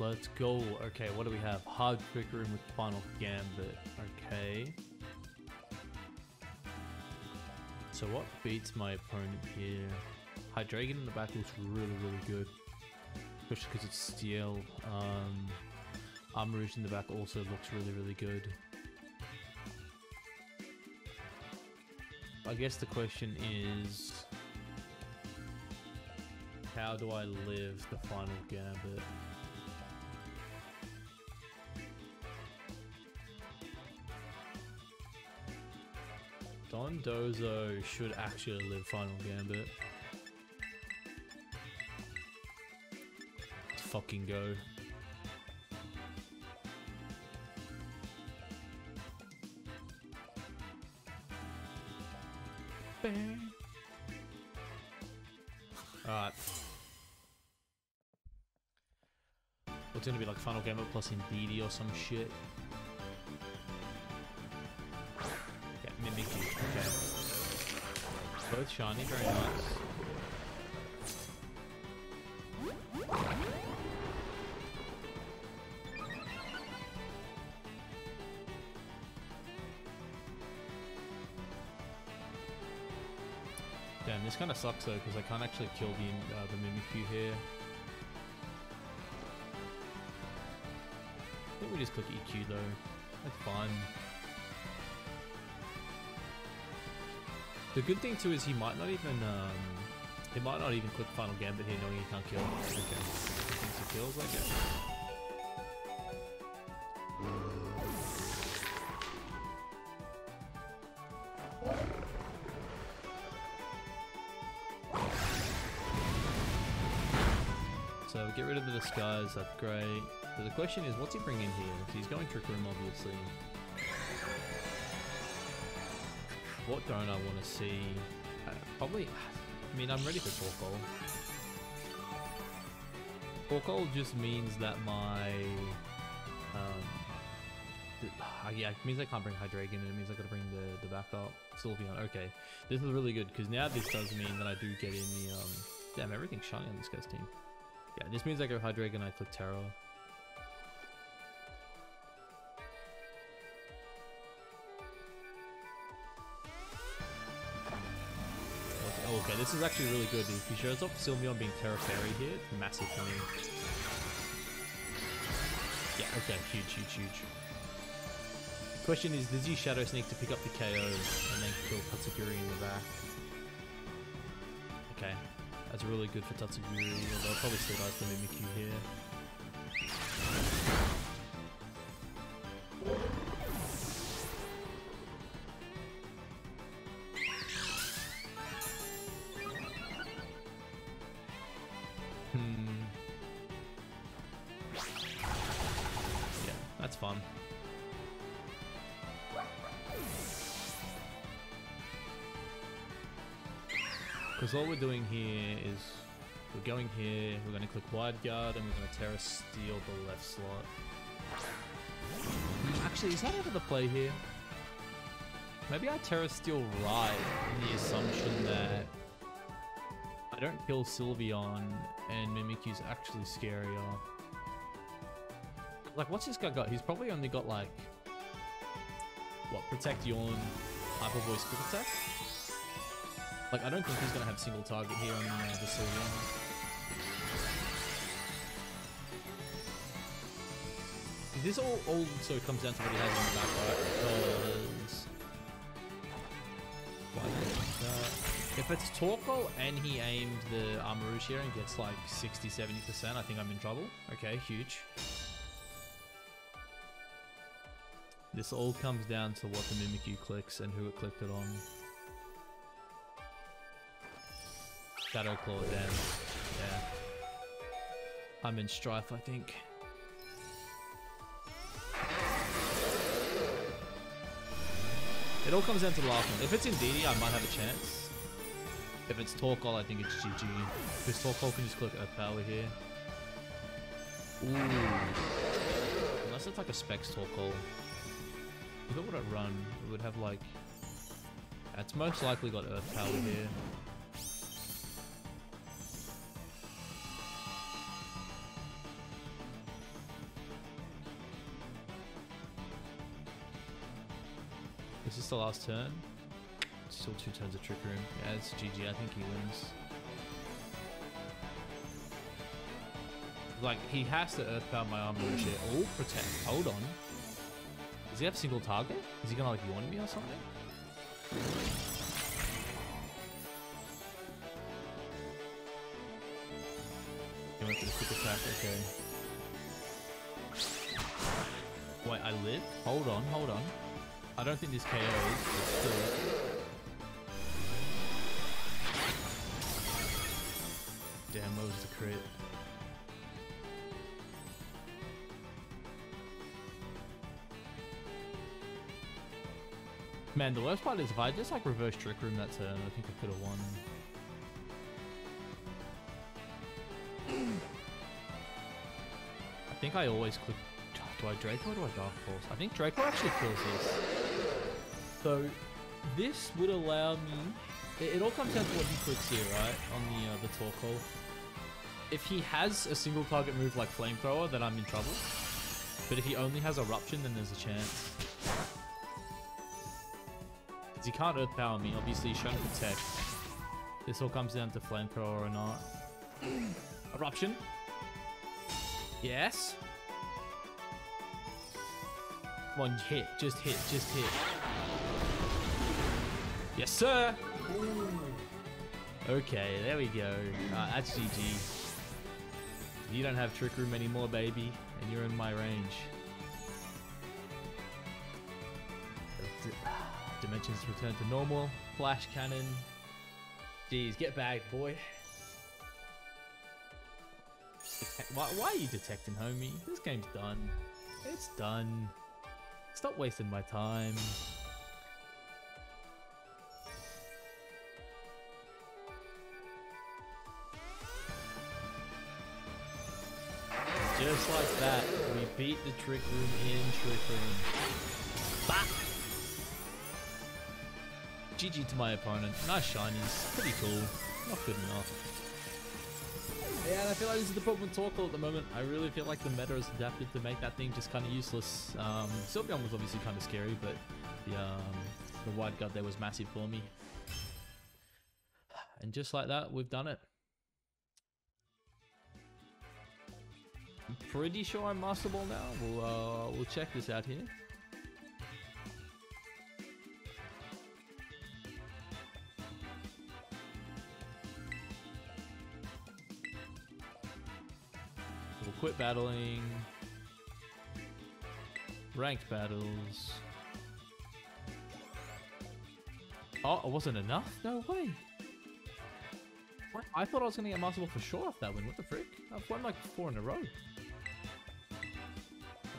Let's go. Okay, what do we have? Hard Trickroom with Final Gambit. Okay. So what beats my opponent here? Hydreigon in the back looks really, really good. Especially because it's steel. Um, Armarouge in the back also looks really, really good. I guess the question is... How do I live the final gambit? Dondozo should actually live Final Gambit. Let's fucking go. Alright. It's gonna be like Final Gambit plus Indeedee or some shit. Both shiny, very nice. Damn, this kind of sucks though, because I can't actually kill the, uh, the Mimikyu here. I think we just click EQ though. That's fine. The good thing too is he might not even um, he might not even click Final Gambit here knowing he can't kill. Okay. Thinks he kills, I guess. So we get rid of the disguise, great. But the question is, what's he bringing here? He's going Trick Room, obviously. What don't I want to see? Uh, probably, I mean, I'm ready for Torkoal. Torkoal just means that my, um, uh, yeah, it means I can't bring Hydreigon and it means I gotta bring the, the backup Sylveon. Okay, this is really good because now this does mean that I do get in the, um, damn, everything's shiny on this guy's team. Yeah, this means I go Hydreigon I click Tera. Okay, okay, this is actually really good. If he shows up Sylveon being Tera Fairy here, it's massive me. Yeah, okay, huge, huge, huge. Question is, does he Shadow Sneak to pick up the KO and then kill Tatsugiri in the back? Okay, that's really good for Tatsugiri, although probably still dies the Mimikyu here. Because all we're doing here is we're going here, we're going to click wide guard, and we're going to Tera Steel the left slot. Actually, is that ever the play here? Maybe I Tera Steel right in the assumption that I don't kill Sylveon and Mimikyu's actually scarier. Like, what's this guy got? He's probably only got like, what, Protect Yawn, Hyper Voice Quick Attack? Like, I don't think he's gonna have single target here on uh, the Sylveon. This all also comes down to what he has on the back, right? If it's Torkoal and he aimed the Armarouge here and gets like 60-70%, I think I'm in trouble. Okay, huge. This all comes down to what the Mimikyu clicks and who it clicked it on. Shadow Claw, damn. Yeah. I'm in strife, I think. It all comes down to the last one. If it's Indeedee, I might have a chance. If it's Torkoal, I think it's GG. Because Torkoal can just click Earth Power here. Ooh. Unless it's like a Specs Torkoal. it would it run? It would have like... It's most likely got Earth Power here. Is this the last turn? Still two turns of Trick Room. Yeah, it's GG. I think he wins. Like, he has to Earthbound my armor and shit. Oh, protect. Hold on. Does he have single target? Is he gonna, like, yawn me or something? He went for the quick attack. Okay. Wait, I live? Hold on, hold on. I don't think this KOs, but still. Damn, what was the crit? Man, the worst part is if I just like reverse trick room that turn, I think I could have won. I think I always click. Do I Draco or do I Dark Force? I think Draco actually kills this. So this would allow me. It, it all comes down to what he clicks here, right? On the uh, the Torkoal. If he has a single target move like Flamethrower, then I'm in trouble. But if he only has Eruption, then there's a chance. Because he can't Earth Power me, obviously to protect. This all comes down to Flamethrower or not. Eruption. Yes. Come on, hit. Just hit. Just hit. Yes, sir. Okay, there we go. Uh, that's GG. You don't have Trick Room anymore, baby, and you're in my range. Dimensions return to normal. Flash cannon. Jeez, get back, boy. Why, why are you detecting, homie? This game's done. It's done. Stop wasting my time. Just like that, we beat the Trick Room in Trick Room. Bah! GG to my opponent. Nice shinies. Pretty cool. Not good enough. Yeah, and I feel like this is the problem with Torkoal at the moment. I really feel like the meta has adapted to make that thing just kind of useless. Um, Sylveon was obviously kind of scary, but the um, the wide guard there was massive for me. And just like that, we've done it. Pretty sure I'm Master Ball now. We'll uh, we'll check this out here. We'll quit battling. Ranked battles. Oh, it wasn't enough? No way. What? I thought I was gonna get Master Ball for sure off that win. What the frick? I've won like four in a row.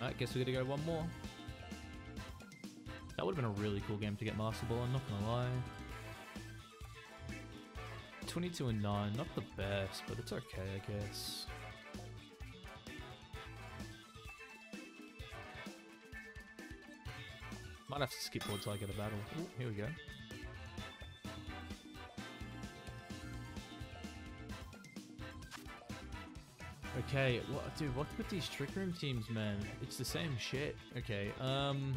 Alright, guess we gotta go one more. That would have been a really cool game to get Master Ball, I'm not gonna lie. 22 and 9, not the best, but it's okay, I guess. Might have to skip forward till I get a battle. Ooh, here we go. Okay, what, dude, what's with these Trick Room teams, man? It's the same shit. Okay, um...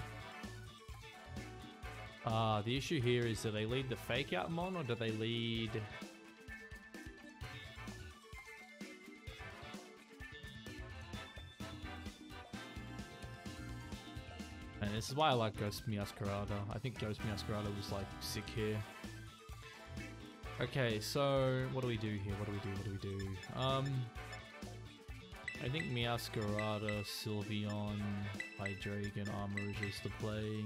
Ah, the issue here is do they lead the fake out mon or do they lead... And this is why I like Ghost Meowscarada. I think Ghost Meowscarada was like sick here. Okay, so what do we do here? What do we do? What do we do? Um, I think Meowscarada, Sylveon, Hydreigon, Armarouge is the play.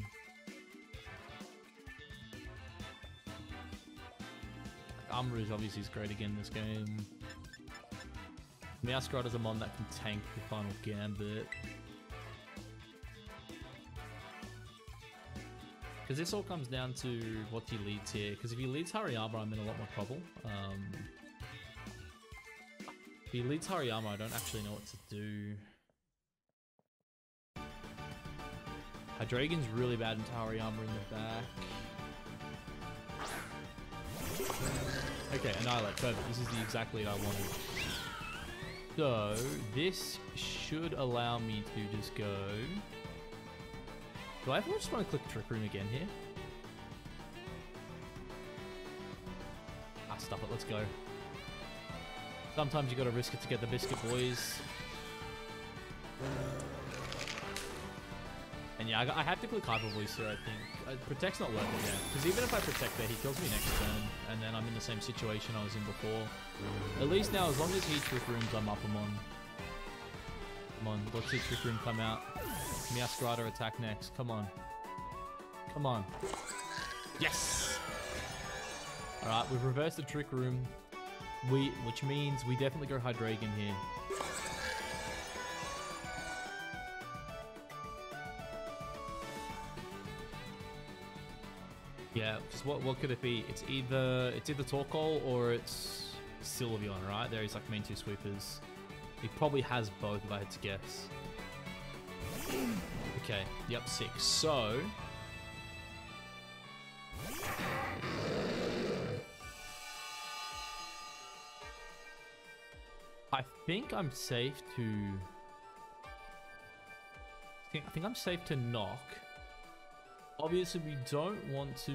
Armarouge obviously is great again this game. Meowscarada's a mon that can tank the final Gambit. Because this all comes down to what he leads here. Because if he leads Hariyama, I'm in a lot more trouble. Um, if he leads Hariyama, I don't actually know what to do. Hydreigon's really bad into Hariyama in the back. Okay, Annihilate, perfect. This is the exact lead I wanted. So, this should allow me to just go... Do I ever just want to click Trick Room again here? Ah, stop it, let's go. Sometimes you gotta risk it to get the biscuit, boys. And yeah, I, I have to click Hyper Voice here, I think. Uh, protect's not worth it yet. Because even if I Protect there, he kills me next turn. And then I'm in the same situation I was in before. At least now, as long as he Trick Rooms, I'm up him on. Come on, let's see Trick Room come out. Meowscarada attack next. Come on. Come on. Yes! Alright, we've reversed the Trick Room. We, which means we definitely go Hydreigon here. Yeah, because what what could it be? It's either it's either Torkoal or it's Sylveon, right? There he's like main two sweepers. He probably has both if I had to guess. Okay, yep, six. So think I'm safe to I think, I think I'm safe to knock. Obviously, we don't want to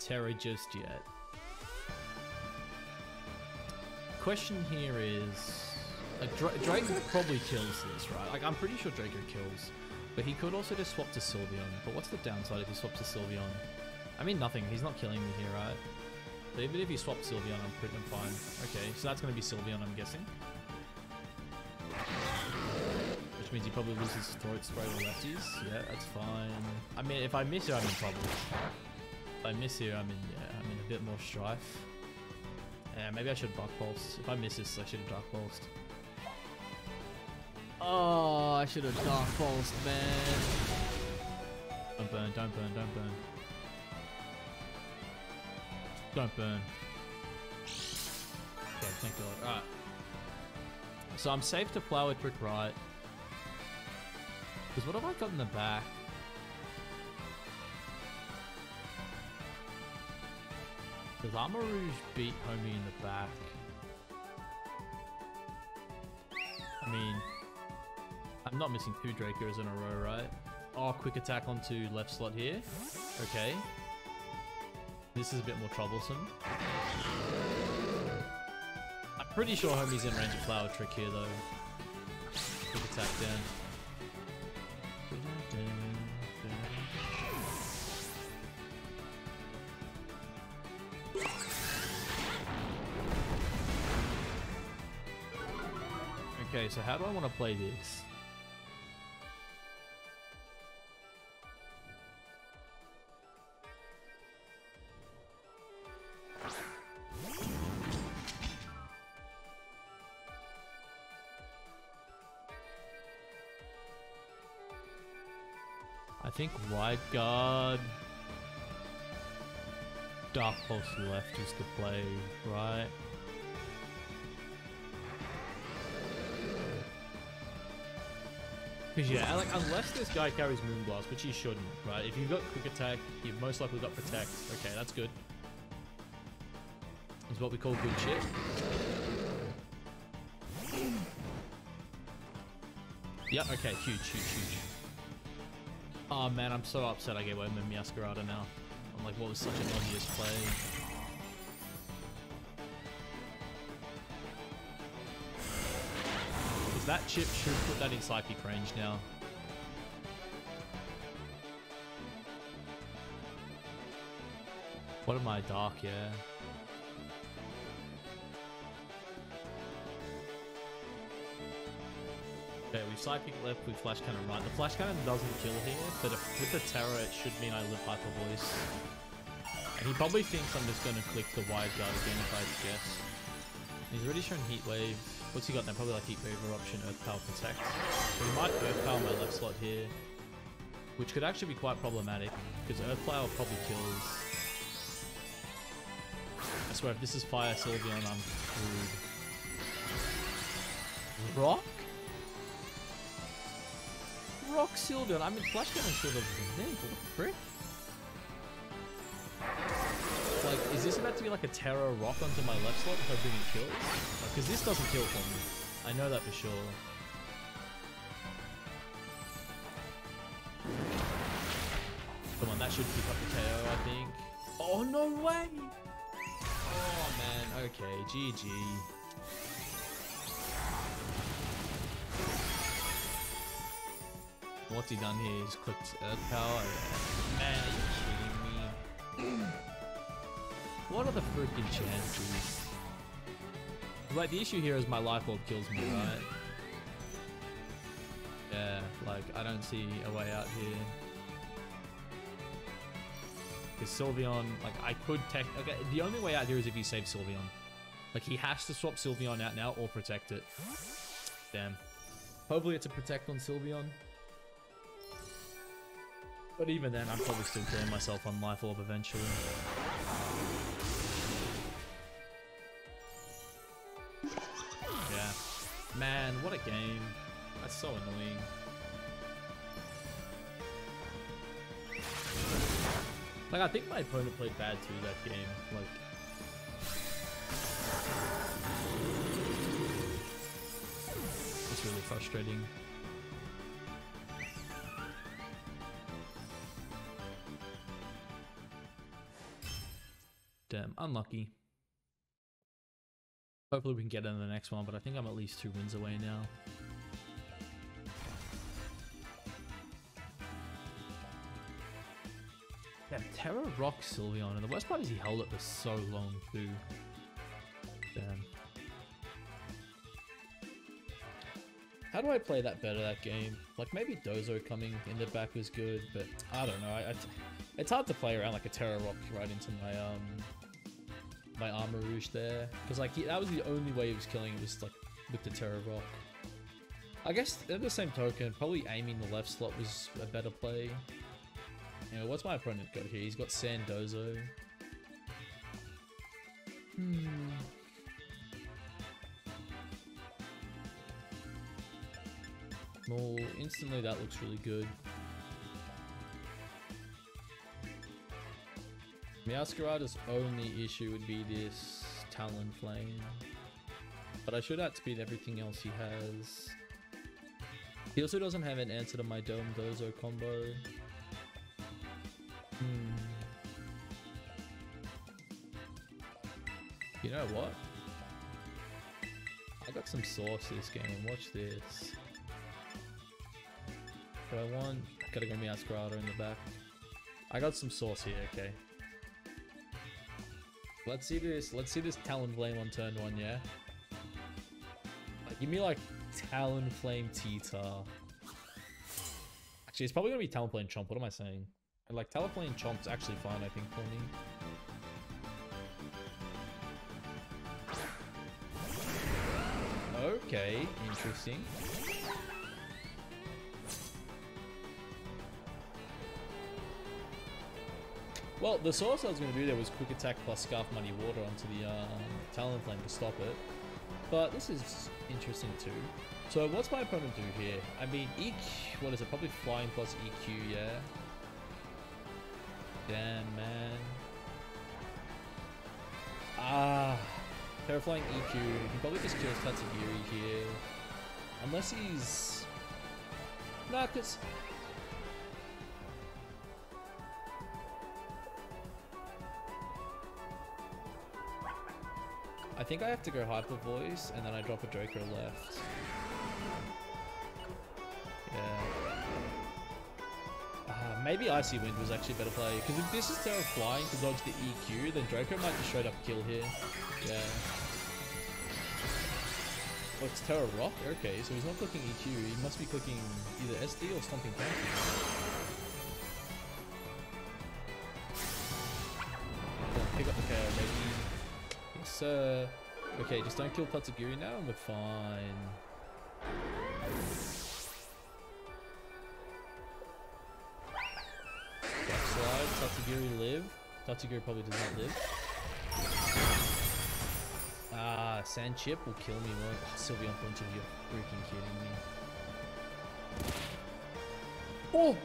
Tera just yet. Question here is, like Dra Draco probably kills this, right? Like I'm pretty sure Draco kills, but he could also just swap to Sylveon. But what's the downside if he swaps to Sylveon? I mean nothing. He's not killing me here, right? But even if he swaps Sylveon, I'm pretty I'm fine. Okay, so that's gonna be Sylveon, I'm guessing. Which means he probably loses throat spray or lefties. Yeah, that's fine. I mean, if I miss here, I'm in trouble. If I miss here, I'm in, yeah, I'm in a bit more strife. Yeah, maybe I should Dark Pulse. If I miss this, I should have Dark Pulsed. Oh, I should have Dark Pulsed, man. Don't burn, don't burn, don't burn. Don't burn. Okay, thank God. Alright. So I'm safe to Flower Trick right. Because what have I got in the back? Does Armarouge beat Homie in the back? I mean, I'm not missing two Dracos in a row, right? Oh, quick attack onto left slot here. Okay. This is a bit more troublesome. I'm pretty sure Homie's in range of Flower Trick here, though. Quick attack down. So how do I want to play this? I think wide guard, dark pulse left is the play, right? Because yeah, like unless this guy carries Moonblast, which he shouldn't, right? If you've got Quick Attack, you've most likely got Protect. Okay, that's good. Is what we call good shit. Yeah, okay, huge, huge, huge. Oh man, I'm so upset I gave away my Meowscarada now. I'm like, what was such an obvious play? That chip should put that in psychic range now. What am I dark, yeah. Okay, we psychic left, we flash cannon right. The flash cannon doesn't kill here, but if, with the Tera it should mean I live hyper voice. And he probably thinks I'm just gonna click the wide guard again if I guess. He's already shown heat wave. What's he got now? Probably like Heat Wave Eruption, Earth Power Protect. We might Earth Power my left slot here, which could actually be quite problematic, because Earth Power probably kills. I swear, if this is Fire Sylveon, I'm screwed. Rock? Rock Sylveon? I mean, Flash Cannon the frick? Is this about to be like a Tera Rock onto my left slot if I bring it kills? Because this doesn't kill for me. I know that for sure. Come on, that should pick up the KO, I think. Oh, no way! Oh, man. Okay, GG. What's he done here? He's clicked Earth Power? Man, are you kidding me? What are the freaking chances? Like, the issue here is my life orb kills me, right? Yeah, like, I don't see a way out here. Because Sylveon, like, I could tech. Okay, the only way out here is if you save Sylveon. Like, he has to swap Sylveon out now or protect it. Damn. Hopefully it's a protect on Sylveon. But even then, I'm probably still killing myself on Life Orb eventually. Man, what a game. That's so annoying. Like, I think my opponent played bad too that game. Like, it's really frustrating. Damn, unlucky. Hopefully we can get in the next one, but I think I'm at least two wins away now. Yeah, Tera Rock Sylveon, and the worst part is he held it for so long too. Damn. How do I play that better that game? Like maybe Dozo coming in the back was good, but I don't know. I, I it's hard to play around like a Tera Rock right into my um my Armarouge there because like that was the only way he was killing it was like with the Tera Rock. I guess at the same token, probably aiming the left slot was a better play. Anyway, what's my opponent got here? He's got Sandozo. Hmm. Well, instantly that looks really good. Meowscarada's only issue would be this Talonflame. But I should outspeed everything else he has. He also doesn't have an answer to my Dondozo combo. Hmm. You know what? I got some sauce this game and watch this. Do I want? I gotta go Meowscarada in the back. I got some sauce here, okay. Let's see this. Let's see this Talonflame on turn one, yeah? Like, give me like Talonflame T-Tar. Actually, it's probably gonna be Talonflame Chomp. What am I saying? And like Talonflame Chomp's actually fine, I think, for me. Okay, interesting. Well, the source I was going to do there was quick attack plus Scarf Money Water onto the um, Talonflame to stop it. But this is interesting too. So what's my opponent do here? I mean, EQ, what is it? Probably flying plus EQ, yeah. Damn, man. Ah, Terrifying EQ. He probably just kills Tatsugiri here. Unless he's... Nah, because I think I have to go Hyper Voice and then I drop a Draco left. Yeah. Uh, maybe Icy Wind was actually a better play. Because if this is Tera Flying to dodge the EQ, then Draco might just straight up kill here. Yeah. Oh, it's Tera Rock? Okay, so he's not clicking EQ. He must be clicking either SD or Stomping Tantrum. Okay, just don't kill Tatsugiri now and we're fine. Back slide, Tatsugiri live. Tatsugiri probably does not live. Ah, Sand Chip will kill me. Won't oh, Sylveon Punch you're freaking kidding me. Oh!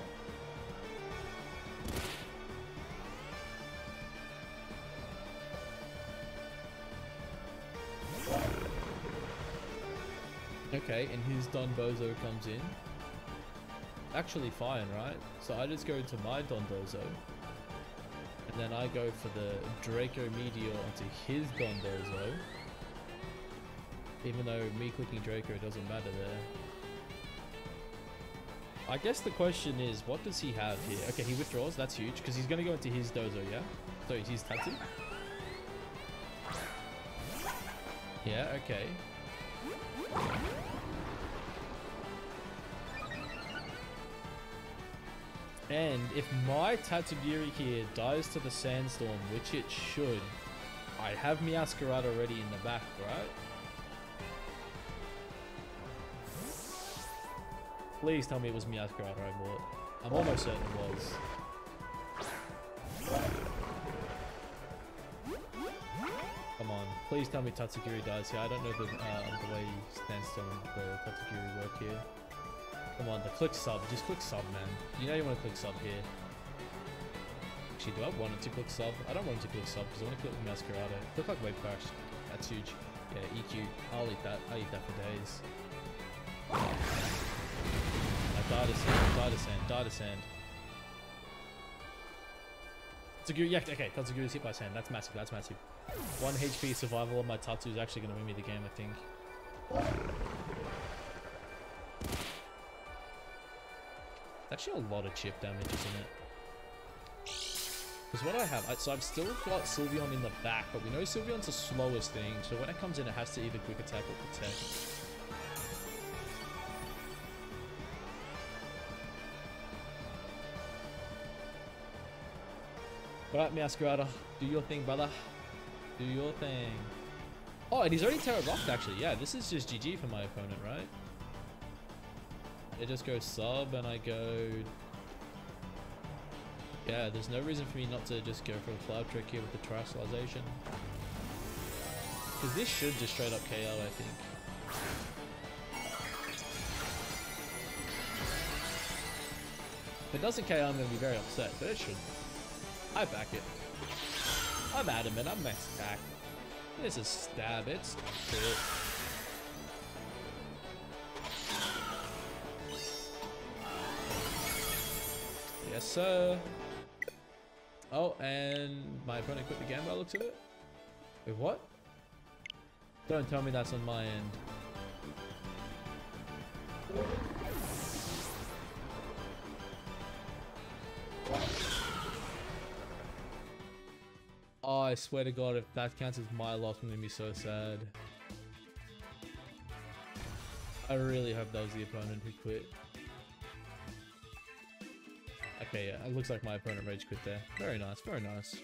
Okay, and his Dondozo comes in. Actually fine, right? So I just go to my Dondozo. And then I go for the Draco Meteor onto his Dondozo. Even though me clicking Draco doesn't matter there. I guess the question is, what does he have here? Okay, he withdraws. That's huge because he's going to go into his Dozo, yeah? So he's Tatsu. Yeah, okay. And if my Tatsugiri here dies to the Sandstorm, which it should, I have Meowscarada already in the back, right? Please tell me it was Meowscarada I bought. I'm almost certain it was. Come on, please tell me Tatsugiri dies here. I don't know the, uh, the way Sandstorm and the Tatsugiri work here. Come on, the click sub. Just click sub, man. You know you want to click sub here. Actually, do I want it to click sub? I don't want it to click sub because I want to click Meowscarada. Click like Wave Crash. That's huge. Yeah, EQ. I'll eat that. I'll eat that for days. I data sand, data sand, data sand. Tatsugiri, yeah, okay, Tatsugiri's hit by sand. That's massive, that's massive. One HP survival on my Tatsu is actually going to win me the game, I think. Actually a lot of chip damage, isn't it? Because what I have, so I've still got Sylveon in the back, but we know Sylveon's the slowest thing, so when it comes in it has to either quick attack or protect. Alright, Meowscarada, do your thing, brother. Do your thing. Oh, and he's already Tera Rocked, actually. Yeah, this is just GG for my opponent, right? It just goes sub, and I go... Yeah, there's no reason for me not to just go for a Cloud Trick here with the Terastallization. Because this should just straight up KO, I think. If it doesn't KO, I'm going to be very upset, but it should. I back it. I'm adamant, I'm max attack. This is stab, it's it. Yes, sir. Oh, and my opponent quit the game by looks of it. Wait, what? Don't tell me that's on my end. Oh, I swear to God, if that counts as my loss, I'm gonna be so sad. I really hope that was the opponent who quit. Okay, yeah, it looks like my opponent rage quit there. Very nice, very nice.